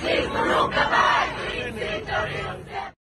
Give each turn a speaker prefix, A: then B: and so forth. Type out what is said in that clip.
A: Fascismo nunca vai!